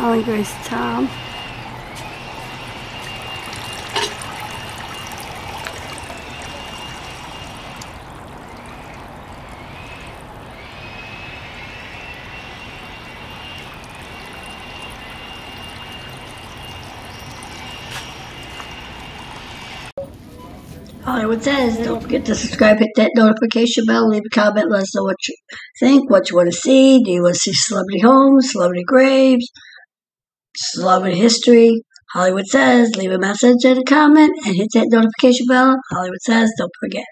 Oh, Alan Grace Tom. Hollywood says, don't forget to subscribe, hit that notification bell, leave a comment, let us know what you think, what you want to see. Do you want to see celebrity homes, celebrity graves, celebrity history? Hollywood says, leave a message and a comment and hit that notification bell. Hollywood says, don't forget.